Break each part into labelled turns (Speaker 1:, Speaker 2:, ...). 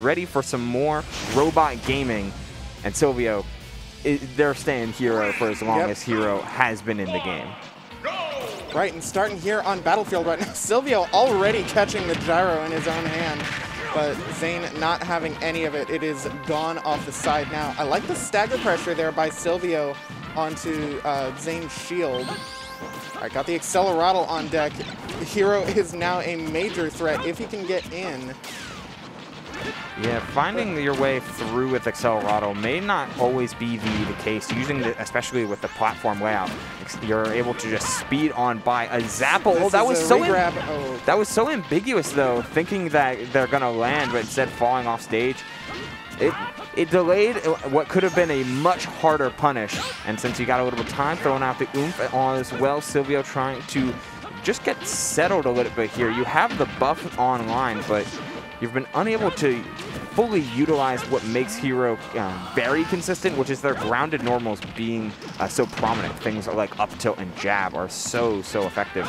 Speaker 1: ready for some more robot gaming. And Silvio, i they're staying hero for as long
Speaker 2: Yep.
Speaker 1: as hero has been in the game.
Speaker 2: Right, and starting here on Battlefield right now, Silvio already catching the gyro in his own hand, but Zane not having any of it. It is gone off the side now. I like the stagger pressure there by Silvio onto uh, Zane's shield. Right, got the Acceleratle on deck. Hero is now a major threat if he can get in.
Speaker 1: Yeah, finding your way through with Acceleratle may not always be the, the case, using the, especially with the platform layout. You're able to just speed on by a Zapple. Oh, that was so.
Speaker 2: Oh,
Speaker 1: That was so ambiguous, though, thinking that they're going to land, but instead falling off stage. It it delayed what could have been a much harder punish. And since you got a little bit of time, throwing out the oomph on as well, Silvio trying to just get settled a little bit here. You have the buff online, but you've been unable to fully utilize what makes Hero uh, very consistent, which is their grounded normals being uh, so prominent. Things like up tilt and jab are so, so effective.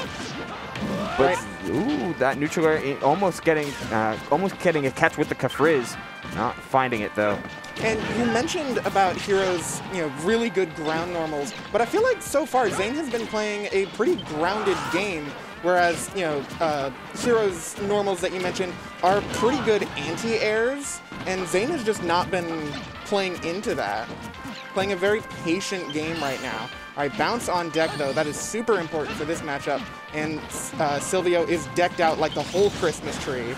Speaker 1: But ooh, that neutral air almost getting uh, almost getting a catch with the Kafrizz. Not finding it though.
Speaker 2: And you mentioned about Hero's, you know, really good ground normals, but I feel like so far Zane has been playing a pretty grounded game, whereas, you know, uh, normals that you mentioned are pretty good anti-airs, and Zane has just not been playing into that. Playing a very patient game right now. All right, bounce on deck though, that is super important for this matchup, and uh, Silvio is decked out like the whole Christmas tree.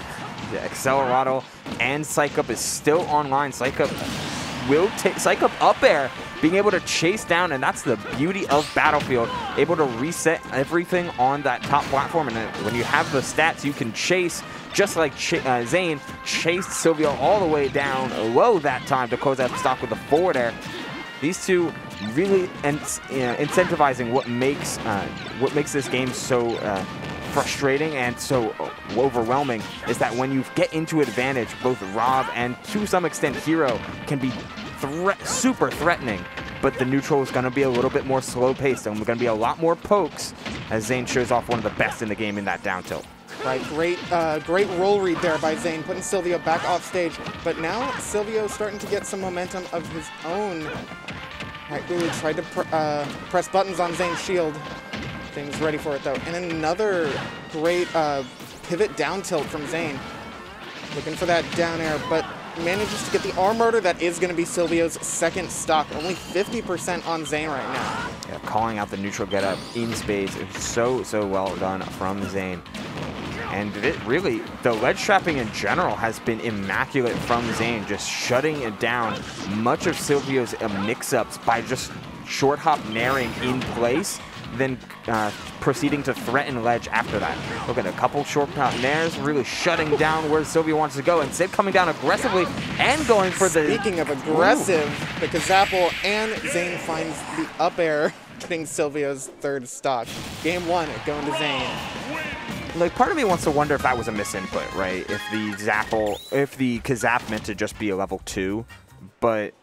Speaker 1: Yeah, Acceleratle and Psyche Up is still online. Psyche Up will take Up up air, being able to chase down, and that's the beauty of Battlefield. Able to reset everything on that top platform, and when you have the stats, you can chase. Just like Ch uh, Zane chased Silvio all the way down low that time to close out the stock with a forward air. These two really en- you know, incentivizing what makes uh, what makes this game so uh, frustrating and so overwhelming is that when you get into advantage, both Rob and to some extent Hero can be thre- super threatening. But the neutral is going to be a little bit more slow paced and we're going to be a lot more pokes as Zane shows off one of the best in the game in that down tilt.
Speaker 2: Right, great, uh, great roll read there by Zane, putting Silvio back off stage. But now Silvio's starting to get some momentum of his own. Right, ooh, tried to pr uh, press buttons on Zane's shield. Zane's ready for it though. And another great uh, pivot down tilt from Zane. Looking for that down air, but manages to get the arm rotor. That is going to be Silvio's second stock. Only 50% on Zane right now.
Speaker 1: Yeah, calling out the neutral getup in space is so, so well done from Zane. And it really, the ledge trapping in general has been immaculate from Zane, just shutting it down much of Silvio's mix-ups by just short hop naring in place, then uh, proceeding to threaten ledge after that. Look at a couple short hop nairs, really shutting down where Silvio wants to go. And Sid coming down aggressively and going for the...
Speaker 2: Speaking of aggressive, the Kazapple and Zane finds the up air, getting Silvio's third stock. Game one, going to Zane.
Speaker 1: like part of me wants to wonder if that was a misinput, right? If the Zapple, if the Kazap meant to just be a level two, but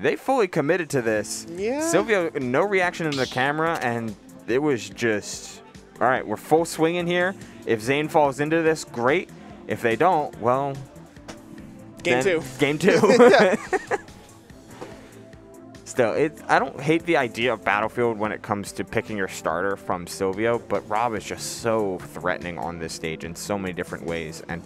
Speaker 1: they fully committed to this.
Speaker 2: Yeah.
Speaker 1: Silvio, no reaction in the camera, and it was just, all right, we're full swinging here. If Zane falls into this, great. If they don't, well,
Speaker 2: Game two.
Speaker 1: Game two. Still, it, I don't hate the idea of Battlefield when it comes to picking your starter from Silvio, but Rob is just so threatening on this stage in so many different ways. And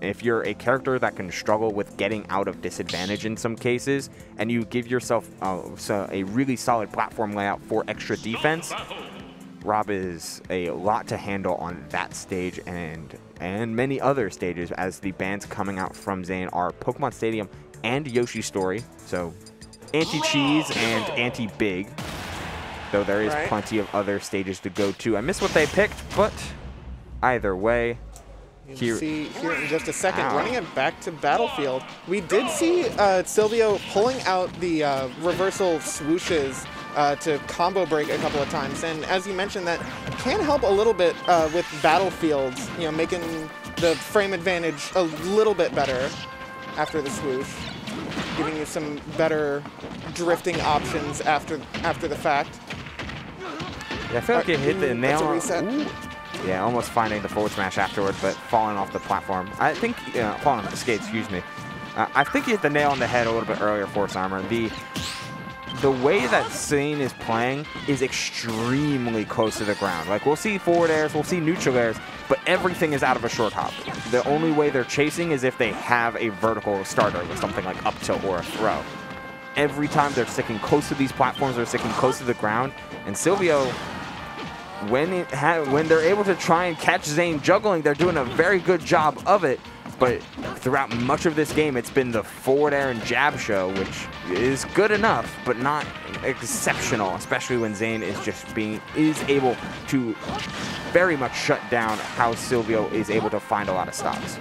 Speaker 1: if you're a character that can struggle with getting out of disadvantage in some cases, and you give yourself uh, so a really solid platform layout for extra defense, Rob is a lot to handle on that stage and and many other stages as the bands coming out from Zane are Pokemon Stadium and Yoshi Story. So anti-cheese and anti-big. Though there is
Speaker 2: Right.
Speaker 1: plenty of other stages to go to. I miss what they picked, but either way,
Speaker 2: You'll
Speaker 1: Here-
Speaker 2: see here in just a second,
Speaker 1: Ow.
Speaker 2: running it back to Battlefield. We did see uh, Silvio pulling out the uh, reversal swooshes uh, to combo break a couple of times, and as you mentioned, that can help a little bit uh, with Battlefields, you know, making the frame advantage a little bit better after the swoosh, giving you some better drifting options after after the fact.
Speaker 1: Yeah, I feel like
Speaker 2: Uh,
Speaker 1: it hit the
Speaker 2: ooh,
Speaker 1: nail.
Speaker 2: that's a
Speaker 1: on-
Speaker 2: reset.
Speaker 1: Ooh. Yeah, almost finding the forward smash afterward, but falling off the platform. I think, falling off the skate, excuse me. Uh, I think you hit the nail on the head a little bit earlier, FourceArmor. The the way that Zane is playing is extremely close to the ground. Like, we'll see forward airs, we'll see neutral airs, but everything is out of a short hop. The only way they're chasing is if they have a vertical starter with something like up tilt or a throw. Every time they're sticking close to these platforms, they're sticking close to the ground, and Silvio when it when they're able to try and catch Zane juggling, they're doing a very good job of it. But throughout much of this game, it's been the forward air and jab show, which is good enough, but not exceptional, especially when Zane is just being is able to very much shut down how Silvio is able to find a lot of stops.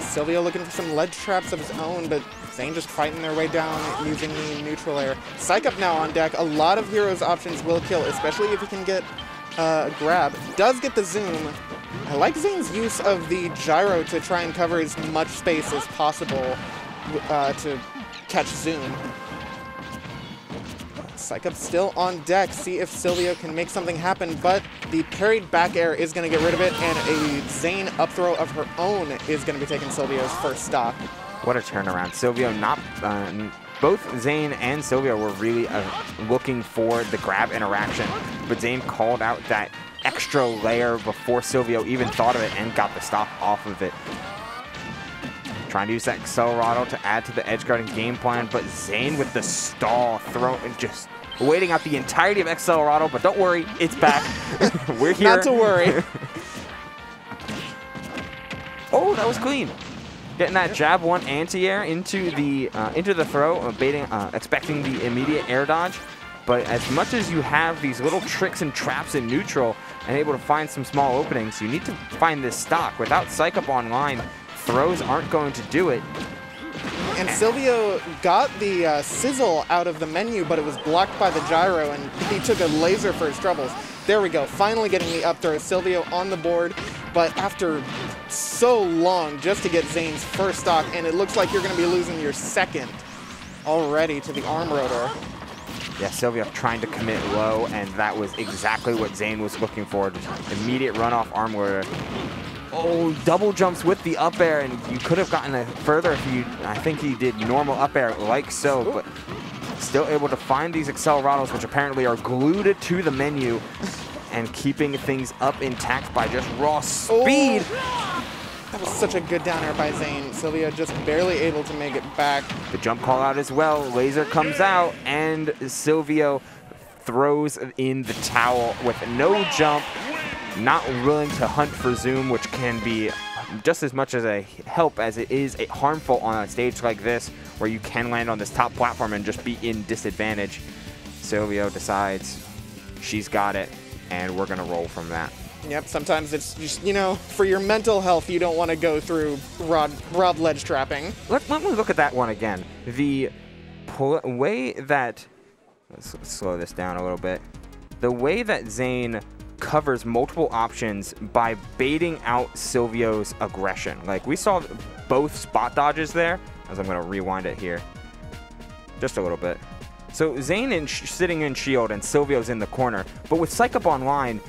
Speaker 2: Silvio looking for some ledge traps of his own, but Zane just fighting their way down using the neutral air. Psyche up now on deck. A lot of heroes options will kill, especially if he can get uh, grab. Does get the zoom, I like Zane's use of the gyro to try and cover as much space as possible uh, to catch Zoom. Psyche up still on deck, see if Silvio can make something happen, but the parried back air is going to get rid of it, and a Zane up throw of her own is going to be taking Silvio's first stock.
Speaker 1: What a turnaround. Silvio not... Uh, both Zane and Silvio were really uh, looking for the grab interaction, but Zane called out that extra layer before Silvio even thought of it and got the stop off of it. Trying to use that Acceleratle to add to the edge guarding game plan, but Zane with the stall throw and just waiting out the entirety of Acceleratle, but don't worry, it's back. We're here.
Speaker 2: Not to worry.
Speaker 1: oh, that was clean. Getting that jab one anti-air into the uh, into the throw, uh, uh, expecting the immediate air dodge. But as much as you have these little tricks and traps in neutral and able to find some small openings, you need to find this stock. Without Psyche online, throws aren't going to do it.
Speaker 2: And Silvio got the uh, sizzle out of the menu, but it was blocked by the gyro, and he took a laser for his troubles. There we go, finally getting the up throw. Silvio on the board, but after so long just to get Zane's first stock, and it looks like you're going to be losing your second already to the arm rotor.
Speaker 1: Yeah, Silvio trying to commit low, and that was exactly what Zane was looking for. Immediate runoff arm where Oh, double jumps with the up air, and you could have gotten it further if you, I think he did normal up air like so, but still able to find these acceleratles, which apparently are glued to the menu and keeping things up intact by just raw speed. Oh.
Speaker 2: That was such a good down air by Zane. Silvio just barely able to make it back.
Speaker 1: The jump call out as well. Laser comes out, and Silvio throws in the towel with no jump, not willing to hunt for Zoom, which can be just as much as a help as it is a harmful on a stage like this, where you can land on this top platform and just be in disadvantage. Silvio decides she's got it, and we're going to roll from that.
Speaker 2: Yep, sometimes it's just, you know, for your mental health, you don't want to go through rod, rod ledge trapping.
Speaker 1: Let, let me look at that one again. The way that, let's slow this down a little bit. The way that Zane covers multiple options by baiting out Silvio's aggression. Like, we saw both spot dodges there, as I'm going to rewind it here. Just a little bit. So Zane is sitting in shield and Silvio's in the corner, but with Psyche Up Online,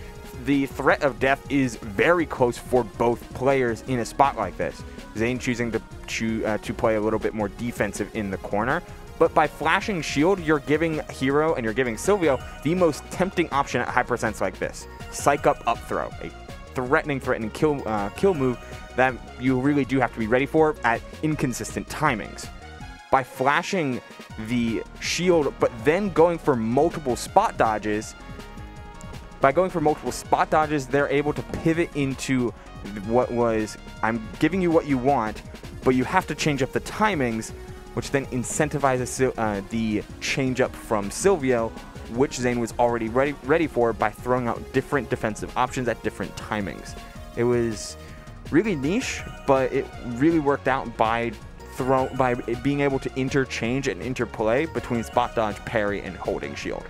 Speaker 1: the threat of death is very close for both players in a spot like this. Zane choosing to, choo uh, to play a little bit more defensive in the corner, but by flashing shield, you're giving Hero and you're giving Silvio the most tempting option at high percents like this. Psyche up up throw, a threatening, threatening kill, uh, kill move that you really do have to be ready for at inconsistent timings. By flashing the shield, but then going for multiple spot dodges, by going for multiple spot dodges, they're able to pivot into what was, I'm giving you what you want, but you have to change up the timings, which then incentivizes uh, the change up from Silvio, which Zane was already ready, ready for by throwing out different defensive options at different timings. It was really niche, but it really worked out by throw by being able to interchange and interplay between spot dodge, parry, and holding shield.